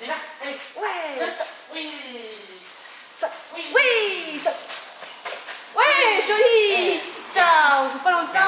Les mains, allez. Ouais. Ça. Oui. Ça. Oui. Ça. Ouais, joli. Eh. Ciao. Je joue pas longtemps.